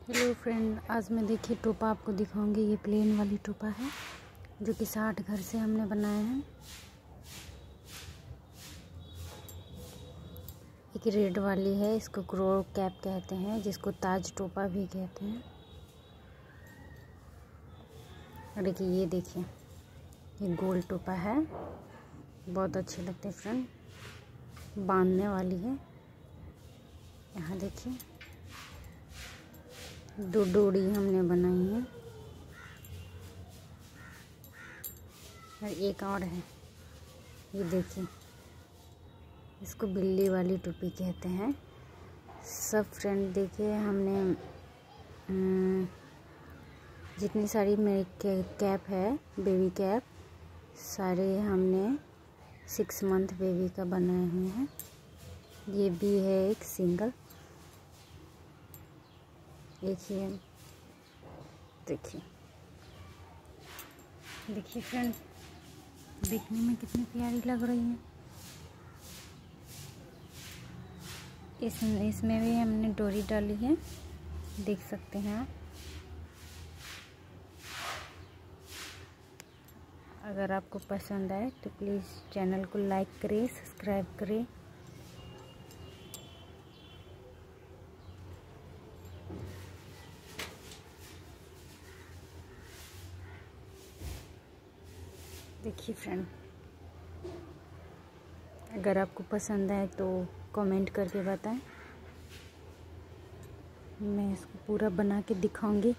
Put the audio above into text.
Hello friend आज मैं देखिए टोपा आपको दिखाऊँगी, ये प्लेन वाली टोपा है, जो कि साठ घर से हमने बनाया है। एक रेड वाली है, इसको क्रो कैप कहते हैं, जिसको ताज टोपा भी कहते हैं। और देखिए, ये देखिए, ये गोल टोपा है, बहुत अच्छे लगते हैं फ्रेंड बांधने वाली है। यहाँ देखिए। दो डोरी हमने बनाई है। और एक और है। ये देखिए। इसको बिल्ली वाली टोपी कहते हैं। सब फ्रेंड देखिए, हमने जितनी सारी मेरी कैप है बेबी कैप सारे हमने सिक्स मंथ बेबी का बनाए हुए हैं। ये भी है एक सिंगल देखिए। देखिए। देखिए फ्रेंड दिखने में कितनी प्यारी लग रही है। इस, इसमें भी हमने डोरी डाली है। देख सकते हैं आप। अगर आपको पसंद आए तो प्लीज़ चैनल को लाइक करें सब्सक्राइब करें। देखिए फ्रेंड अगर आपको पसंद आए तो कमेंट करके बताएँ। मैं इसको पूरा बना के दिखाऊँगी।